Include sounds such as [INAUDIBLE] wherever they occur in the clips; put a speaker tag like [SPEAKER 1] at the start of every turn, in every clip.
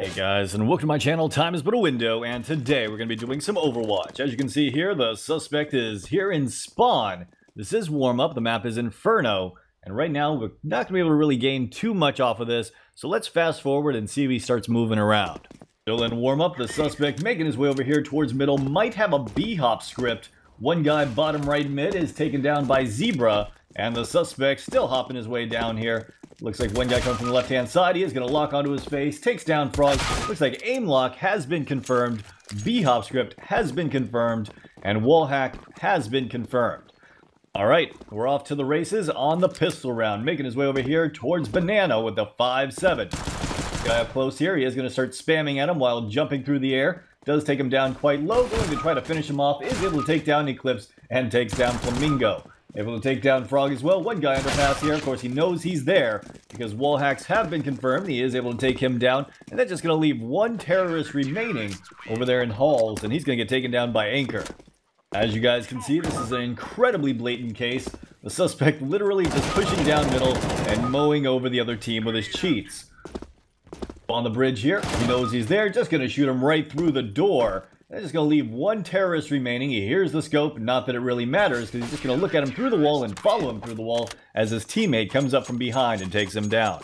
[SPEAKER 1] Hey guys, and welcome to my channel, Time is But a Window, and today we're going to be doing some Overwatch. As you can see here, the suspect is here in Spawn. This is warm-up, the map is Inferno, and right now we're not going to be able to really gain too much off of this, so let's fast forward and see if he starts moving around. Still in warm-up, the suspect making his way over here towards middle might have a B-hop script. One guy bottom right mid is taken down by Zebra, and the suspect still hopping his way down here. Looks like one guy coming from the left-hand side. He is going to lock onto his face. Takes down Frog. Looks like aim lock has been confirmed. B-hop script has been confirmed. And wall hack has been confirmed. Alright, we're off to the races on the pistol round. Making his way over here towards Banana with the 5-7. Guy up close here. He is going to start spamming at him while jumping through the air. Does take him down quite low. Going to try to finish him off. Is able to take down Eclipse and takes down Flamingo. Able to take down Frog as well. One guy underpass here. Of course, he knows he's there because wall hacks have been confirmed. He is able to take him down. And that's just going to leave one terrorist remaining over there in Halls. And he's going to get taken down by Anchor. As you guys can see, this is an incredibly blatant case. The suspect literally just pushing down middle and mowing over the other team with his cheats. On the bridge here, he knows he's there. Just going to shoot him right through the door. They're just to leave one terrorist remaining. He hears the scope, not that it really matters, because he's just to look at him through the wall and follow him through the wall as his teammate comes up from behind and takes him down.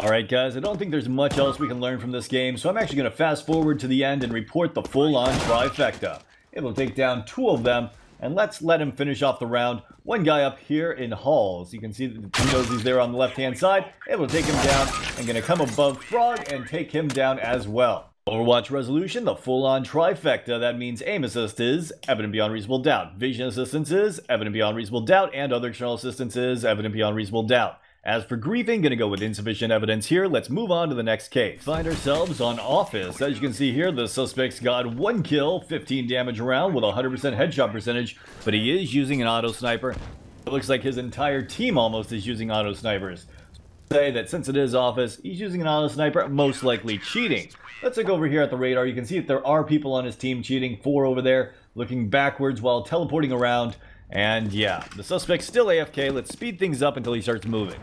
[SPEAKER 1] Alright guys, I don't think there's much else we can learn from this game, so I'm actually going to fast forward to the end and report the full-on trifecta. It'll take down two of them, and let's let him finish off the round. One guy up here in Halls. You can see that he knows he's there on the left-hand side. Able to take him down, and going to come above Frog and take him down as well. Overwatch Resolution, the full-on trifecta. That means aim assist is evident beyond reasonable doubt. Vision assistance is evident beyond reasonable doubt. And other external assistance is evident beyond reasonable doubt. As for griefing, gonna go with insufficient evidence here. Let's move on to the next case. Find ourselves on Office. As you can see here, the suspect's got one kill, 15 damage around with 100% headshot percentage, but he is using an auto sniper. It looks like his entire team almost is using auto snipers say that since it is Office, he's using an auto sniper, most likely cheating. Let's look over here at the radar. You can see that there are people on his team cheating. Four over there, looking backwards while teleporting around. And yeah, the suspect's still AFK. Let's speed things up until he starts moving.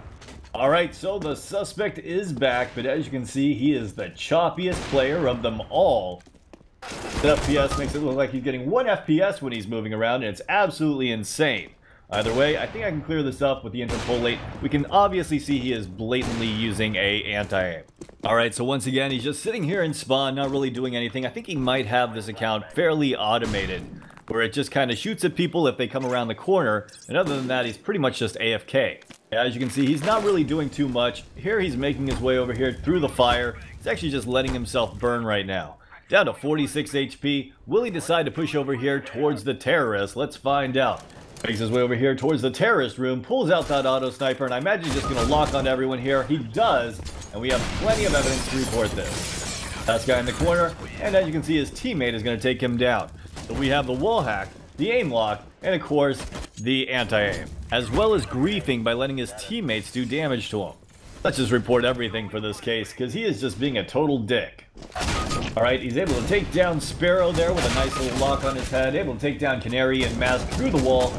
[SPEAKER 1] Alright, so the suspect is back, but as you can see, he is the choppiest player of them all. The FPS makes it look like he's getting 1 FPS when he's moving around, and it's absolutely insane. Either way, I think I can clear this up with the interpolate. We can obviously see he is blatantly using a anti-aim. Alright, so once again, he's just sitting here in spawn, not really doing anything. I think he might have this account fairly automated, where it just kind of shoots at people if they come around the corner, and other than that, he's pretty much just AFK. As you can see, he's not really doing too much. Here he's making his way over here through the fire. He's actually just letting himself burn right now. Down to 46 HP. Will he decide to push over here towards the terrorist? Let's find out. Makes his way over here towards the terrorist room, pulls out that auto sniper, and I imagine he's just going to lock on everyone here. He does, and we have plenty of evidence to report this. Last guy in the corner, and as you can see, his teammate is going to take him down. So we have the wall hack, the aim lock, and of course, the anti-aim, as well as griefing by letting his teammates do damage to him. Let's just report everything for this case, because he is just being a total dick. Alright, he's able to take down Sparrow there with a nice little lock on his head, able to take down Canary and Mask through the wall,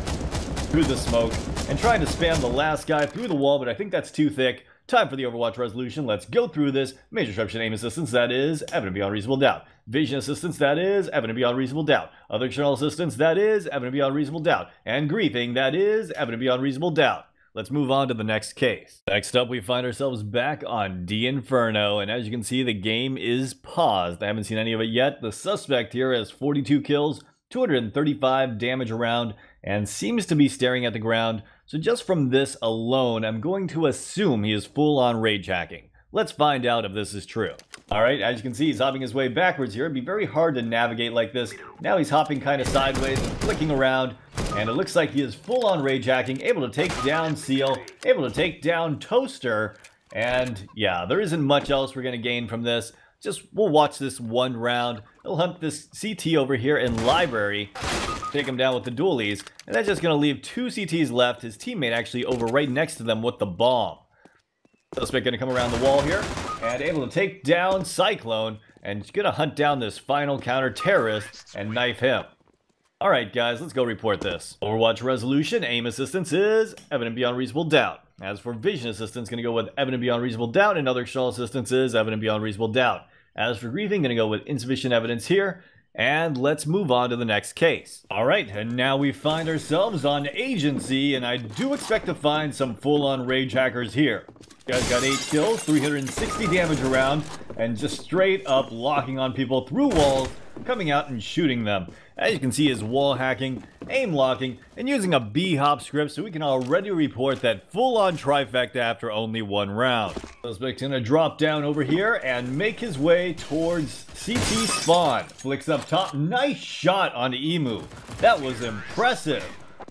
[SPEAKER 1] through the smoke, and trying to spam the last guy through the wall, but I think that's too thick. Time for the Overwatch resolution. Let's go through this. Major disruption aim assistance, that is evident beyond reasonable doubt. Vision assistance, that is evident beyond reasonable doubt. Other external assistance, that is evident beyond reasonable doubt. And griefing, that is evident beyond reasonable doubt. Let's move on to the next case. Next up, we find ourselves back on D Inferno, and as you can see, the game is paused. I haven't seen any of it yet. The suspect here has 42 kills, 235 damage around, and seems to be staring at the ground. So just from this alone, I'm going to assume he is full on rage hacking. Let's find out if this is true. Alright, as you can see, he's hopping his way backwards here. It'd be very hard to navigate like this. Now he's hopping kind of sideways and flicking around. And it looks like he is full on rage hacking, able to take down Seal, able to take down Toaster. And yeah, there isn't much else we're going to gain from this. Just, we'll watch this one round. He'll hunt this CT over here in Library, take him down with the dualies. And that's just going to leave two CTs left. His teammate actually over right next to them with the bomb. Suspect going to come around the wall here and able to take down Cyclone and he's going to hunt down this final counter terrorist and knife him. Alright guys, let's go report this. Overwatch resolution, aim assistance is evident beyond reasonable doubt. As for vision assistance, to go with evident beyond reasonable doubt, and other external assistance is evident beyond reasonable doubt. As for griefing, gonna go with insufficient evidence here. And let's move on to the next case. Alright, and now we find ourselves on Agency, and I do expect to find some full-on rage hackers here. Guys got 8 kills, 360 damage around, and just straight up locking on people through walls, coming out and shooting them. As you can see, is wall hacking, aim locking, and using a B-hop script, so we can already report that full-on trifecta after only one round. Suspect's gonna drop down over here and make his way towards CT spawn. Flicks up top, nice shot on Emu. That was impressive.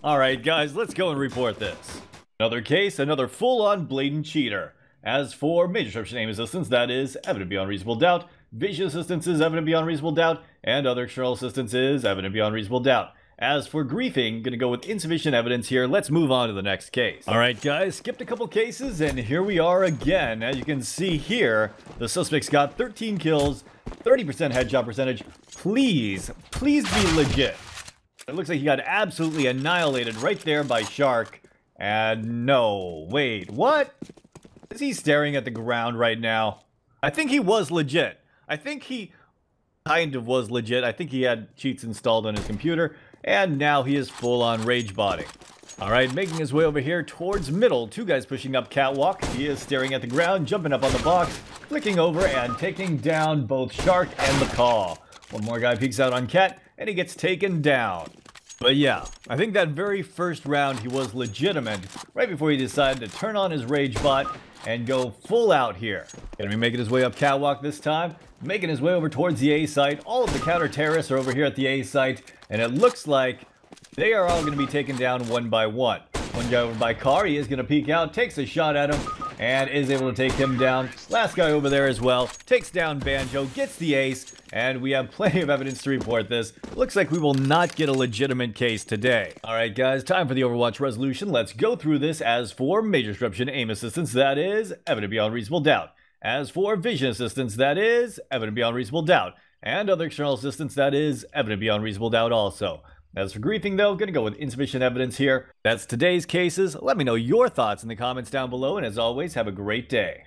[SPEAKER 1] Alright guys, let's go and report this. Another case, another full-on blatant cheater. As for major disruption aim assistance, that is evident beyond reasonable doubt. Vision assistance is evident beyond reasonable doubt, and other external assistance is evident beyond reasonable doubt. As for griefing, gonna go with insufficient evidence here. Let's move on to the next case. Alright guys, skipped a couple cases, and here we are again. As you can see here, the suspect's got 13 kills, 30% headshot percentage. Please, please be legit. It looks like he got absolutely annihilated right there by Shark. And no, wait, what? Is he staring at the ground right now? I think he was legit. I think he kind of was legit. I think he had cheats installed on his computer, and now he is full on rage botting. Alright, making his way over here towards middle. Two guys pushing up catwalk. He is staring at the ground, jumping up on the box, clicking over, and taking down both Shark and the Macaw. One more guy peeks out on Cat, and he gets taken down. But yeah, I think that very first round he was legitimate, right before he decided to turn on his rage bot and go full out here. Gonna be making his way up catwalk this time, making his way over towards the A site. All of the counter terrorists are over here at the A site, and it looks like they are all gonna be taken down one by one. One guy over by car, he is gonna peek out, takes a shot at him, and is able to take him down. Last guy over there as well, takes down Banjo, gets the ace, and we have [LAUGHS] plenty of evidence to report this. Looks like we will not get a legitimate case today. Alright guys, time for the Overwatch resolution. Let's go through this as for Major Disruption Aim Assistance, that is evident beyond reasonable doubt. As for Vision Assistance, that is evident beyond reasonable doubt. And other external assistance, that is evident beyond reasonable doubt also. As for griefing though, gonna go with insufficient evidence here. That's today's cases. Let me know your thoughts in the comments down below, and as always, have a great day.